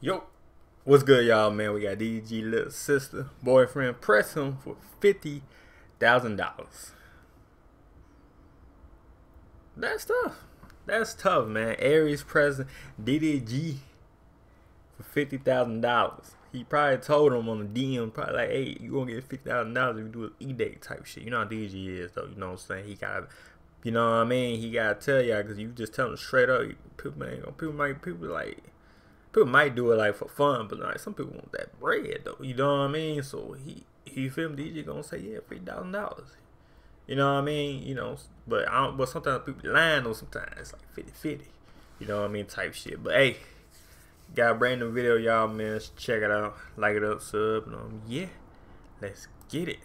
Yo, what's good, y'all, man? We got DG little sister, boyfriend, press him for fifty thousand dollars. That's tough. That's tough, man. Aries present DDG for fifty thousand dollars. He probably told him on the DM, probably like, "Hey, you gonna get fifty thousand dollars if you do an e date type shit." You know how DG is, though. You know what I'm saying? He got, you know what I mean? He gotta tell y'all because you just tell him straight up. People ain't gonna, people might, people like people might do it like for fun, but like some people want that bread though. You know what I mean? So he he film DJ gonna say yeah, three thousand dollars. You know what I mean? You know, but I don't. But sometimes people lying on sometimes like 50-50. You know what I mean? Type shit. But hey, got a brand new video, y'all man. Check it out. Like it up, sub, and um, yeah, let's get it.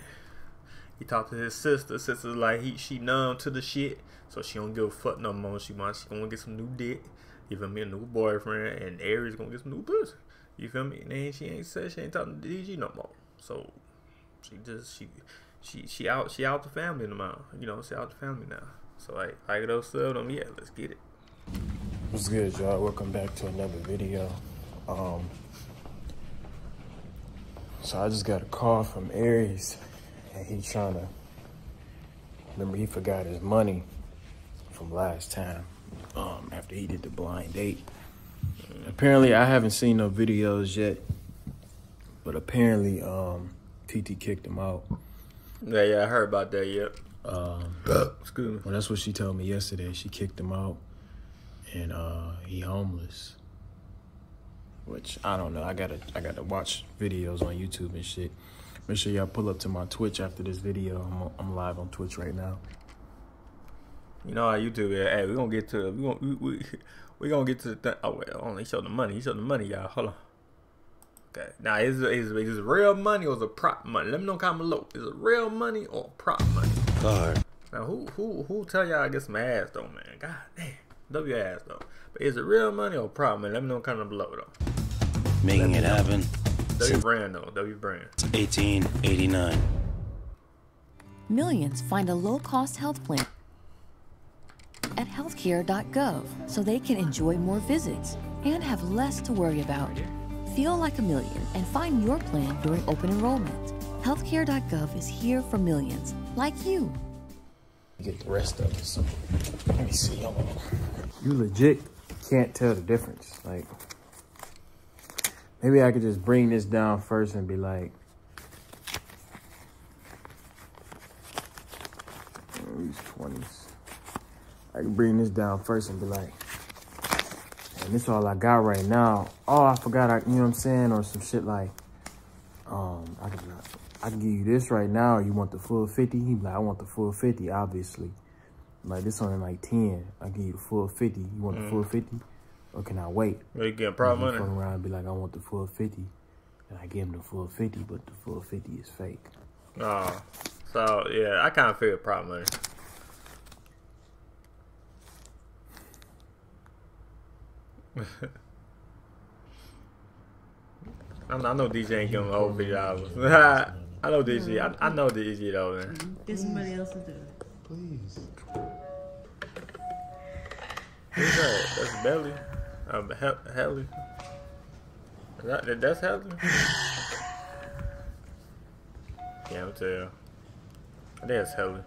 He talked to his sister. Sister's like he she numb to the shit, so she don't give a fuck no more. She wants she gonna get some new dick. You feel me? A new boyfriend, and Aries gonna get some new pussy. You feel me? And then she ain't said she ain't talking to DG no more. So she just she she she out she out the family now. You know, she out the family now. So like like those sub them, yeah, let's get it. What's good, y'all? Welcome back to another video. Um, so I just got a call from Aries, and he trying to remember he forgot his money from last time um, after he did the blind date. Apparently, I haven't seen no videos yet, but apparently, um, TT kicked him out. Yeah, yeah, I heard about that. Yep. Um, Excuse me. well, that's what she told me yesterday. She kicked him out, and uh, he homeless. Which I don't know. I gotta I gotta watch videos on YouTube and shit. Make sure y'all pull up to my Twitch after this video. I'm I'm live on Twitch right now. You know how YouTube is. Hey, we gonna get to we gonna we we, we gonna get to the th- oh well, only show the money. He showed the money, y'all. Hold on. Okay. Now is is is it real money or is it prop money? Let me know comment below. Is it real money or prop money? Card. Now who who who tell y'all I get some ass though, man? God damn. W ass though. But is it real money or prop money? Let me know comment below though. making it happen W brand though. W brand. since 1889. Millions find a low cost health plan at healthcare.gov so they can enjoy more visits and have less to worry about. Feel like a million and find your plan during open enrollment. Healthcare.gov is here for millions like you. Get the rest of it. So let me see. Hold. You legit can't tell the difference. Like maybe I could just bring this down first and be like. These twenties. I can bring this down first and be like, and this all I got right now. Oh, I forgot, I, you know what I'm saying? Or some shit like, um, I can, I can give you this right now. Or you want the full 50? He be like, I want the full 50, obviously. Like, this only like 10. I give you the full 50. You want the full 50? Or can I wait? Where you getting prop money? Fuck around and be like, I want the full 50. And I give him the full 50, but the full 50 is fake. Oh. So yeah, I kinda feel prop money. I know, I know DJ ain't giving over fifty dollars. I know DJ. I, I know DJ though, man. Get somebody else to do it. Please. Who's that? That's Belly. Um, he- Helly. Is that, that- that's Helly. Can't tell. I think it's Helly.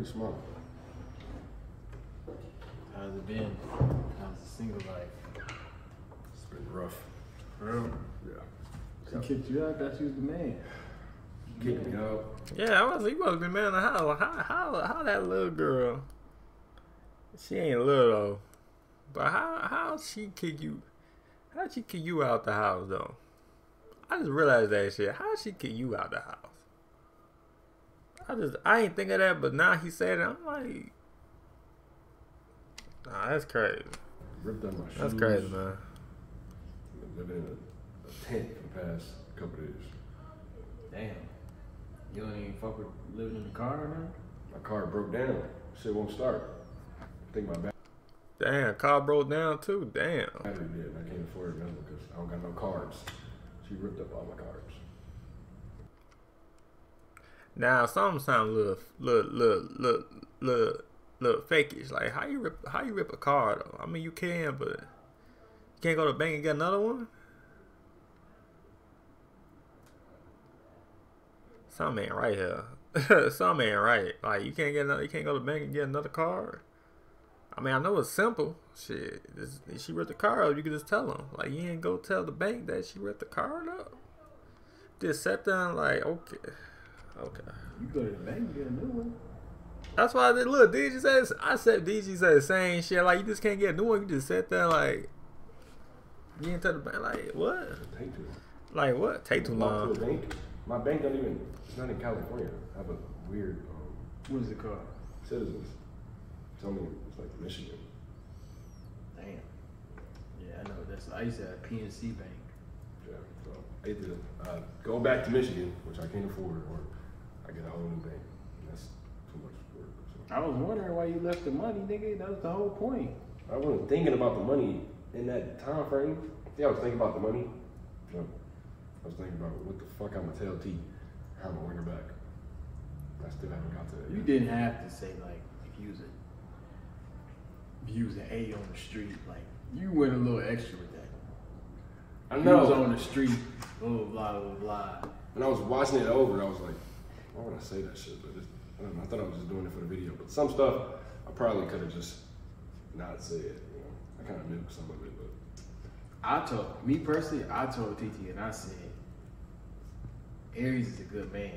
Why you smoke? How's it been? How's the single life? It's been rough. Bro, Yeah. she kicked you out. That you was the man. Kicked me out. Yeah, I was. He was the man of the house. How how how that little girl? She ain't little but how how she kick you? How she kick you out the house though? I just realized that shit. How she kick you out the house? I just I ain't think of that, but now he said it. I'm like, nah, that's crazy. Ripped out my shoes. That's crazy, man. Lived in a, a tent for the past couple days. Damn. You don't even fuck with living in the car or nothing? My car broke down. Shit won't start. I think my battery Damn, car broke down too. Damn. did. I can't afford it now because I don't got no cards. She ripped up all my cards. Now some sound a little, little, little, little, little, little fakish. Like how you rip, how you rip a car though? I mean you can, but you can't go to the bank and get another one. Some ain't right here. some ain't right. Like you can't get another, you can't go to the bank and get another card. I mean, I know it's simple. Shit, she ripped the car up. You can just tell them. Like, you ain't go tell the bank that she ripped the card up. Just sat down, like, okay, okay. You go to the bank and get a new one. That's why I did. Look, DG says I said DG said the same shit. Like, you just can't get a new one. You just sat there, like, you ain't tell the bank, like, what? Take to it. Like, what? Take too long. to a bank. My bank don't even. It's not in California. I have a weird um, What is it called? citizens. Tell me it's like Michigan. Damn. Yeah, I know. That's I used to have PNC Bank. Yeah. So I either uh, go back to Michigan, which I can't afford, or I get a whole new bank. That's too much work. So. I was wondering why you left the money, nigga. That was the whole point. I wasn't thinking about the money in that time frame. Yeah, I was thinking about the money. No, I was thinking about what the fuck I'm gonna tell T how I'm gonna bring her back. I still haven't got to that. You didn't have to say like if you was a if you was an A on the street, like you went a little extra with that. I You was on the street, blah blah blah blah blah. When I was watching it over, I was like, why would I say that shit? But it's, I don't know. I thought I was just doing it for the video. But some stuff I probably could have just not said. You know, I kind of knew some of it, but I told me personally, I told TT and I said, Aries is a good man.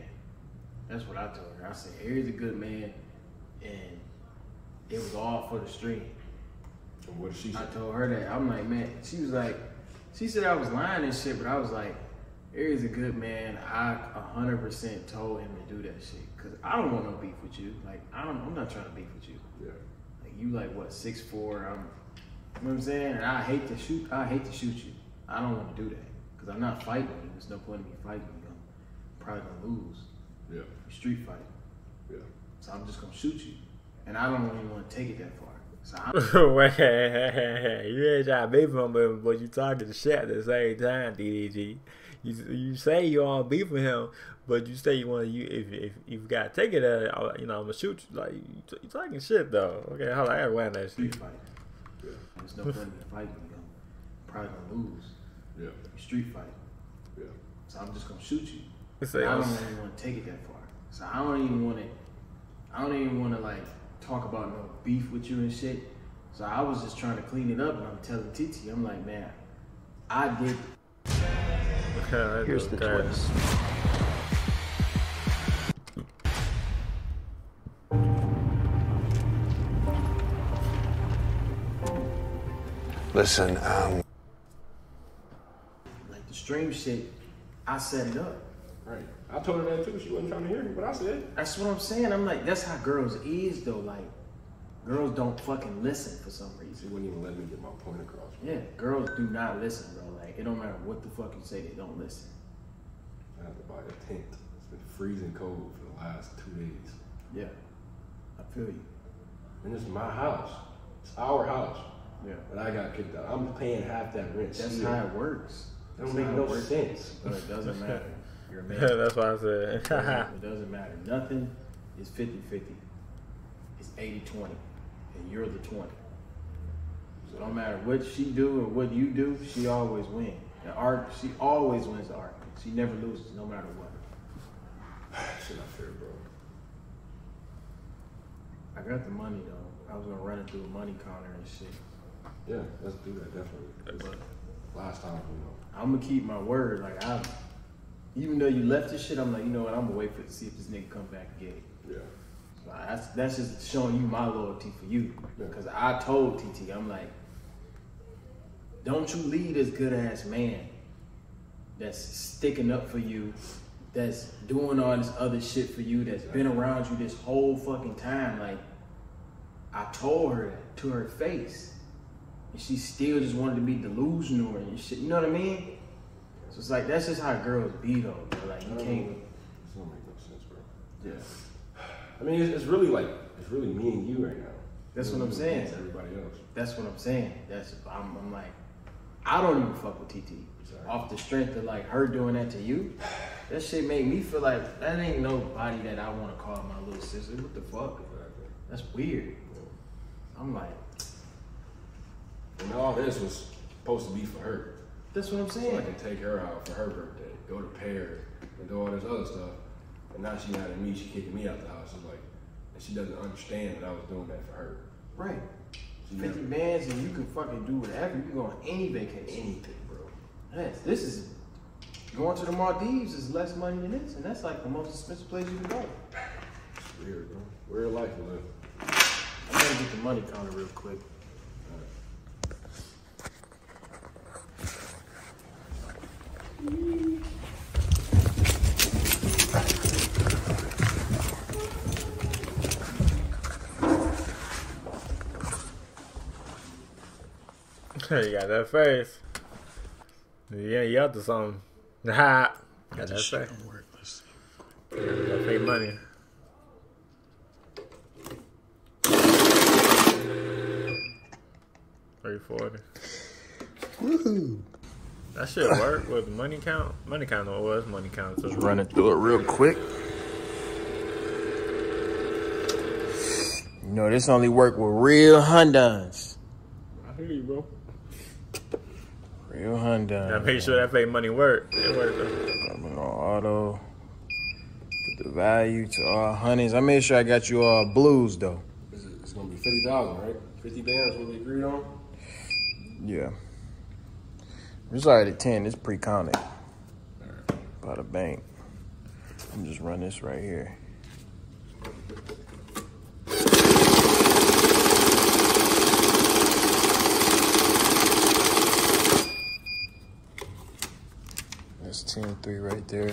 That's what I told her. I said Aries is a good man, and it was all for the stream. and what did she say? I told her that. I'm like, man, she was like, she said I was lying and shit, but I was like, Aries a good man. I 100% told him to do that shit. Cause I don't want no beef with you. Like, I don't, I'm not trying to beef with you. Yeah. Like, you like what, six four? I'm, you know what I'm saying? And I hate to shoot, I hate to shoot you. I don't want to do that. Cause I'm not fighting you. There's no point in me fighting you. I'm probably gonna lose. Yeah. Street fight. Yeah. So I'm just gonna shoot you. And I don't even want to take it that far. So I'm, Wait, you ain't trying to beef him, but, but you talking to the shit at the same time, DDG. You you say you on beef with him, but you say you want to you if if you've gotta take it, uh, you know I'm gonna shoot you. Like you, you talking shit though. Okay, hold on, I gotta wind that street shit. fight. Yeah. There's no point in fighting you. I'm probably gonna lose. Yeah. Street fight. Yeah. So I'm just gonna shoot you. It I don't even want to take it that far. So I don't even want to. I don't even want to like talk about no beef with you and shit. So I was just trying to clean it up, and I'm telling Titi, I'm like, man, I did. Here's the twist. Listen, um, Like the stream shit, I set it up. Right. I told her that too. She wasn't trying to hear me, but I said. That's what I'm saying. I'm like, that's how girls is though. Like, girls don't fucking listen for some She reason. wouldn't even let me get my point across. Yeah, girls do not listen, bro. Like, it don't matter what the fuck you say, they don't listen. I have to buy a tent. It's been freezing cold for the last two days. Yeah, I feel you. And it's my house. It's our house. Yeah, And I got kicked out. I'm paying half that rent. that's still. how it works. That That's don't make how no it works. sense. But it doesn't matter. You're a man. That's why I It said. doesn't, it doesn't matter. Nothing is 50 50. It's 80 20. And you're the 20. So no matter what she do or what you do, she always wins. The arc, she always wins the argument. She never loses, no matter what. Shit not fair, bro. I got the money though. I was gonna run it through a money counter and shit. Yeah, let's do that definitely. But Last time, you know. I'm gonna keep my word. Like I, even though you left this shit, I'm like, you know what? I'm gonna wait for to see if this nigga come back and get it. Yeah. So that's that's just showing you my loyalty for you. Yeah. Because I told TT, I'm like, don't you lead this good ass man that's sticking up for you, that's doing all this other shit for you, that's been around you this whole fucking time. Like, I told her to her face. And she still just wanted to be delusional and shit. You know what I mean? So it's like that's just how girls be though. Bro. Like you can't. know. This don't make no sense, bro. Yeah. I mean, it's, it's really like it's really me and you right now. That's what I'm saying. Everybody else. That's what I'm saying. That's I'm, I'm like, I don't even fuck with TT. Off the strength of like her doing that to you, that shit made me feel like that ain't nobody that I want to call my little sister. What the fuck? That's weird. I'm like, And all this was supposed to be for her. that's what I'm So I saying. can take her out for her birthday, go to Paris, and do all this other stuff. And now she mad at me, she kicking me out the house. It's like, and she doesn't understand that I was doing that for her. Right. She 50 never, bands and you can fucking do whatever. You can go on any vacation. anything, bro. Yes, this is going to the Maldives is less money than this, and that's like the most expensive place you can go. It's weird, bro. Weird life we live. I'm gonna get the money counter real quick. You got that face. Yeah, you up to something. Ha! Got that This face. shit don't work. Let's see. That fake money. Three forty. That should work with money count. Money count no, it was money count. So Running through it real quick. You know, this only work with real Hondas. I hear you, bro. Real Honda. Gotta make sure that fake money work. It worked. though. I'm on auto. Put the value to all honeys. I made sure I got you all blues though. It's, it's gonna be fifty thousand, right? Fifty bands, what we agreed on. Yeah. It's already 10. It's pre-counted by the bank. I'm just run this right here. 10-3 right there.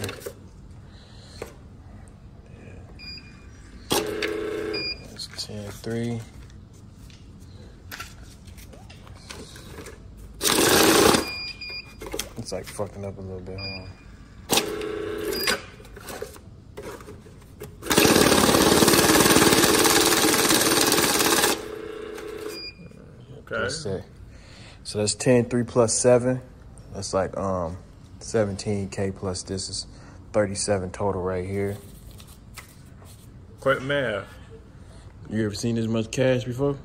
That's 10-3. It's like fucking up a little bit, huh? Okay. That's it. So that's 10, 3 plus 7. That's like um 17K plus this is 37 total right here. Quick math. You ever seen this much cash before?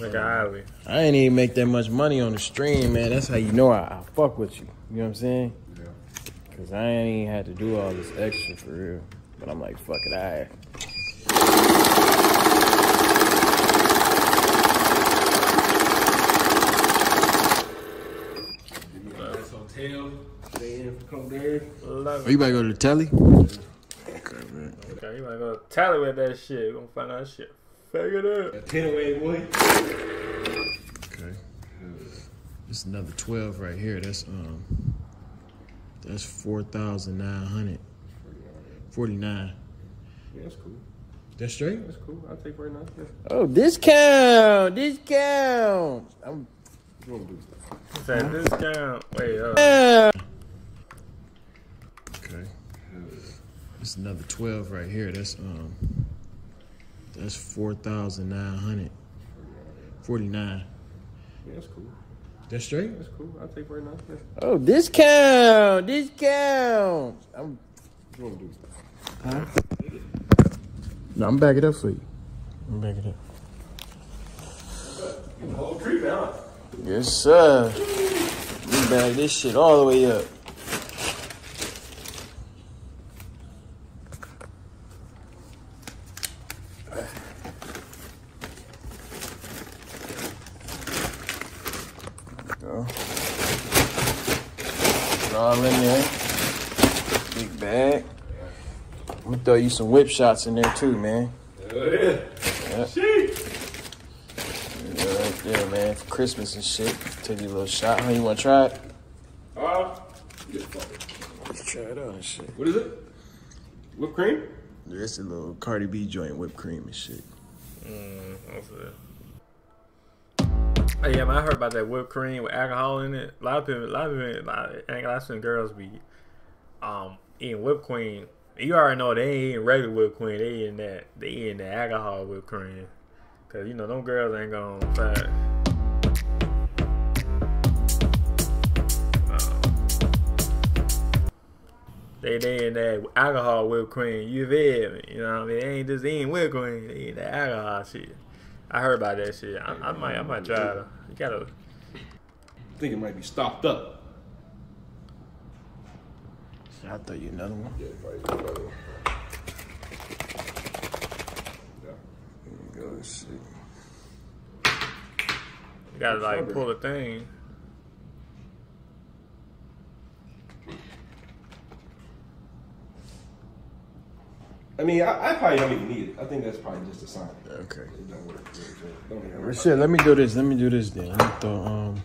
Like a highly. I ain't even make that much money on the stream, man. That's how you know I, I fuck with you. You know what I'm saying? Yeah. Cause I ain't even had to do all this extra for real. But I'm like, fuck it, I. Nice hotel. Stay in for a couple days. Love Oh, it. you about to go to the telly? Okay, you might go to tally with that shit. We're gonna find out shit. Figure it out. Ten away, boy. Okay. It's another 12 right here. That's um that's 4,900. 49. Yeah, that's cool. That's straight? That's cool. I'll take right now. Yeah. Oh, discount! Discount! I'm What you wanna do? Say discount. Wait, uh, Okay. It's another 12 right here. That's um that's 4,900. 49. Yeah, that's cool. That's straight? That's cool. I'll take right now. Yeah. Oh, discount! Discount! I'm What you wanna do? No, I'm back it up for you. I'm back it up. Get the whole tree now. Yes, sir. We bag this shit all the way up. Go. All in there. Big bag. I'm throw you some whip shots in there too, man. Hell yeah. Sheesh. Yeah, right there, man. For Christmas and shit. Take you a little shot. Huh? You wanna try it? Uh, get. Let's try it out and shit. What is it? Whipped cream? Yeah, it's a little Cardi B joint whipped cream and shit. mm, what's it? Oh, yeah, man, I heard about that whipped cream with alcohol in it. A lot of people, a lot of people, a lot of, a lot of girls be um eating whipped cream. You already know they ain't eating regular whipped cream. They eating that. They eating that alcohol whipped cream. Cause you know them girls ain't gonna fat. They they in that alcohol whipped cream. You feel me? You know what I mean? They ain't just eating whipped cream. They eat that alcohol shit. I heard about that shit. I, I might I might try to. You gotta. I think it might be stocked up. I thought you another one. Yeah, probably another one. Yeah. Go see. You gotta like pull the thing. I mean, I, I probably don't even need it. I think that's probably just a sign. Okay. It don't work. Don't Well, work. shit, let me do this. Let me do this then. Let me throw, um,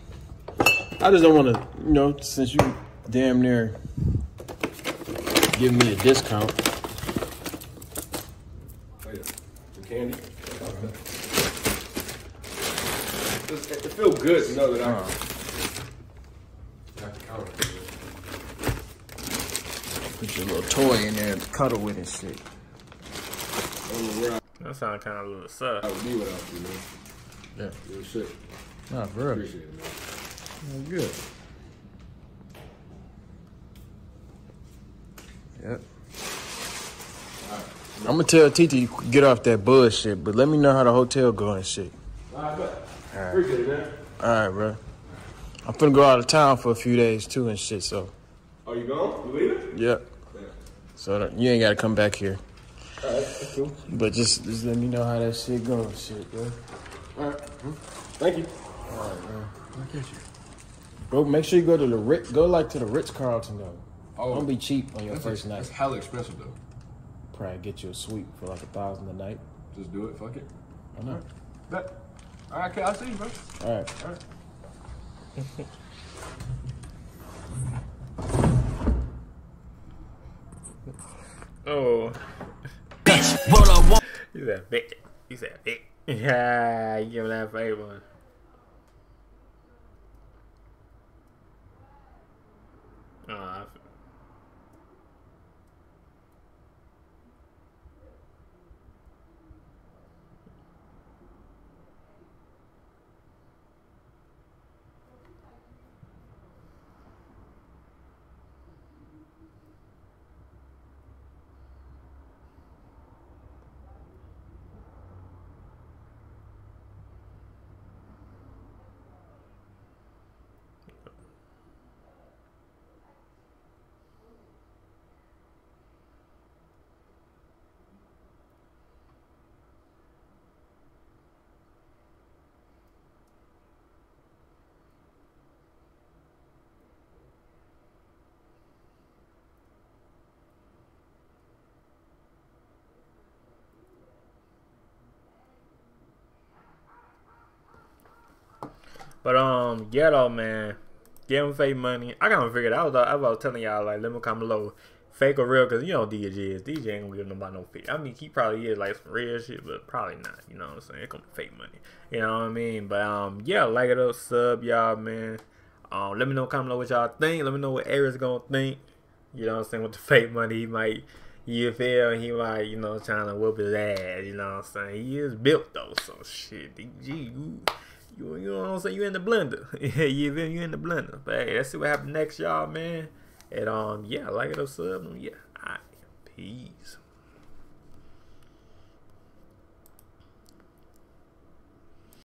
I just don't want to, you know, since you damn near give me a discount. Oh, yeah. Some candy. It, it feels good to know that I, I can count it. Put your little toy in there to cuddle with and shit. I don't know where I, That sound kind of a little I would be without you, man. Yeah. Real shit. Nah, for real. Appreciate it, man. Good. Yep. I'm gonna tell Titi get off that bullshit, but let me know how the hotel go and shit. All right, bet. Appreciate it, man. All right, bro. I'm finna go out of town for a few days too and shit. So, Are you gone? You leaving? yep. Yeah. So you ain't gotta come back here. All right, that's cool. But just just let me know how that shit goes, shit, bro. All right. Hmm. Thank you. All right, bro. Bro, make sure you go to the Ritz. Go like to the Ritz Carlton though. Oh, Don't be cheap on your That's, first that's night. hella expensive, though. Probably get you a suite for like a thousand a night. Just do it. Fuck it. I know. Bet. All right, okay, I'll see you, bro. All right. All right. Oh. You said Vic. You said Vic. Yeah, you give that favor. Oh, But um, ghetto man, give him fake money. I gotta figure it out. I was, I was telling y'all like, let me come below, fake or real, cause you know DJ is. DJ ain't gonna give nobody no fake. I mean, he probably is like some real shit, but probably not. You know what I'm saying? It's gonna be fake money. You know what I mean? But um, yeah, like it up, sub y'all, man. Um, let me know comment below what y'all think. Let me know what Eric's gonna think. You know what I'm saying? With the fake money, he might. You feel he might, you know, trying to whoop his ass, you know what I'm saying? He is built though, so shit, DG, you, you, you know what I'm saying? You in the blender. you feel you in the blender. But hey, let's see what happens next, y'all, man. And um, yeah, like it up, sub, yeah. Alright, peace.